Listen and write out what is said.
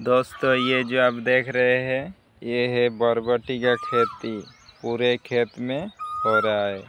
दोस्तों, ये जो आप देख रहे हैं, ये है बरबटी का खेती। पूरे खेत में हो रहा है।